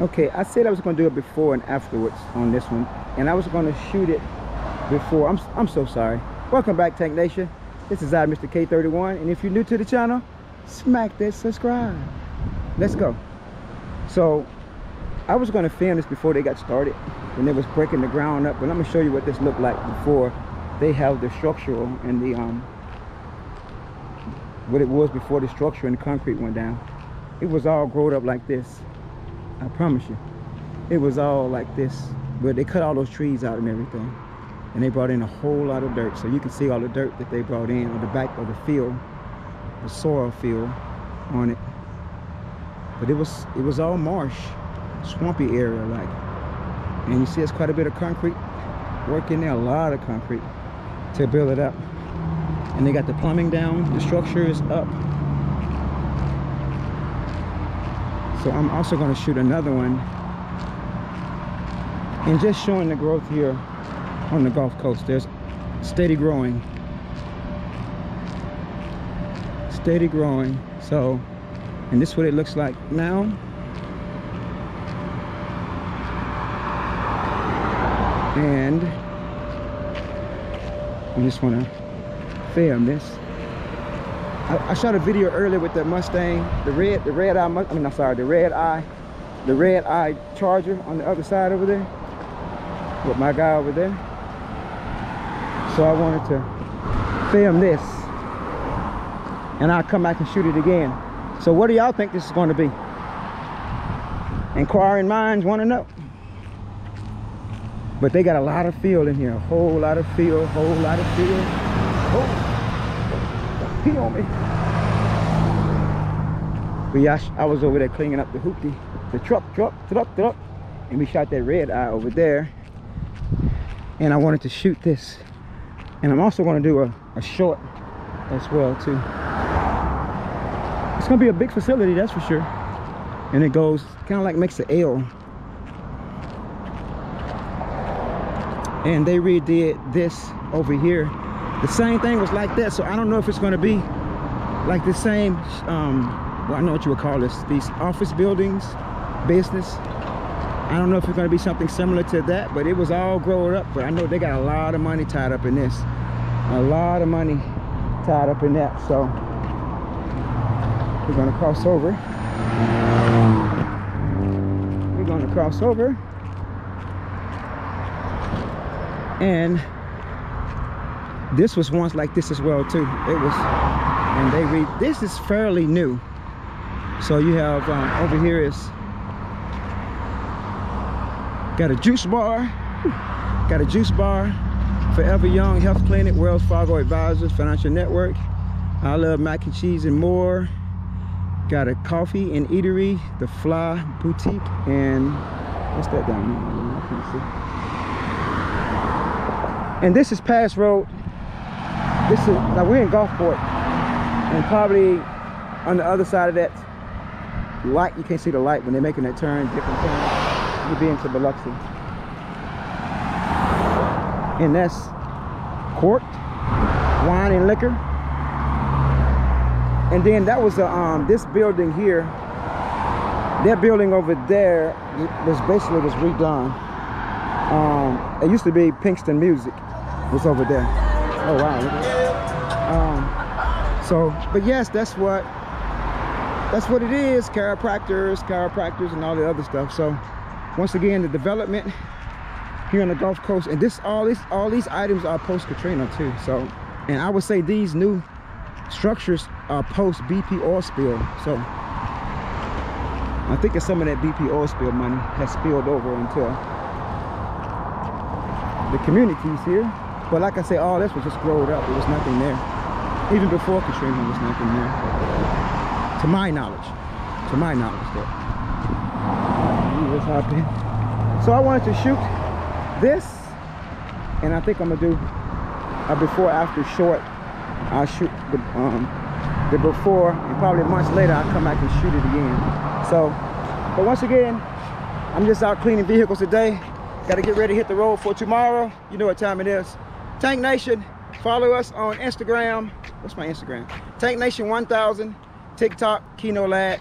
Okay, I said I was gonna do it before and afterwards on this one, and I was gonna shoot it before. I'm I'm so sorry. Welcome back, Tank Nation. This is I, Mr. K31, and if you're new to the channel, smack that subscribe. Let's go. So, I was gonna film this before they got started, when they was breaking the ground up, but I'm gonna show you what this looked like before they have the structural and the um what it was before the structure and the concrete went down. It was all growed up like this. I promise you. It was all like this. But they cut all those trees out and everything. And they brought in a whole lot of dirt. So you can see all the dirt that they brought in on the back of the field, the soil field on it. But it was it was all marsh, swampy area like. And you see it's quite a bit of concrete work in there, a lot of concrete to build it up. And they got the plumbing down, the structure is up. So I'm also going to shoot another one and just showing the growth here on the Gulf Coast. There's steady growing. Steady growing. So, and this is what it looks like now. And I just want to film this. I, I, shot a video earlier with the Mustang, the red, the red eye, I mean, I'm sorry, the red eye, the red eye Charger on the other side over there, with my guy over there. So I wanted to film this, and I'll come back and shoot it again. So what do y'all think this is going to be? Inquiring minds want to know. But they got a lot of field in here, a whole lot of field, a whole lot of field. Oh pee on me. But yeah, I was over there cleaning up the hoopty, the truck, truck, truck, truck, and we shot that red eye over there. And I wanted to shoot this. And I'm also to do a, a short as well too. It's going to be a big facility, that's for sure. And it goes kind of like makes an L. And they redid this over here the same thing was like that so i don't know if it's going to be like the same um well i know what you would call this these office buildings business. I don't know if it's going to be something similar to that but it was all growing up but i know they got a lot of money tied up in this. A lot of money tied up in that so we're going to cross over. We're going to cross over. And this was once like this as well too. It was and they read this is fairly new. So you have um, over here is got a juice bar. Got a juice bar. Forever young health clinic wells fargo advisors financial network. I love mac and cheese and more. Got a coffee and eatery the fly boutique and what's that down there and this is pass road this is now we're in Gulfport and probably on the other side of that light you can't see the light when they're making that turn different turn. You'll be into Biloxi and that's corked wine and liquor. And then that was a, um, this building here that building over there was basically was redone. Um, it used to be Pinkston Music was over there oh wow um, so, but yes, that's what that's what it is. Chiropractors, chiropractors, and all the other stuff. So, once again, the development here on the Gulf Coast, and this all these all these items are post Katrina too. So, and I would say these new structures are post BP oil spill. So, I think that some of that BP oil spill money has spilled over into the communities here. But like I say, all this was just growed up. There was nothing there. Even before Katrina was nothing there. To my knowledge. To my knowledge that. He was happy. So I wanted to shoot this. And I think I'm gonna do a before after short. I'll shoot the um the before and probably months later I'll come back and shoot it again. So but once again, I'm just out cleaning vehicles today. Gotta get ready to hit the road for tomorrow. You know what time it is. Tank Nation, follow us on Instagram, what's my Instagram? Tank Nation 1000, TikTok, Keno Ladd.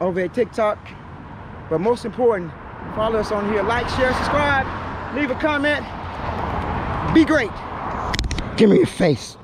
Over at TikTok, But most important, follow us on here. Like, share, subscribe, leave a comment. Be great. Give me your face.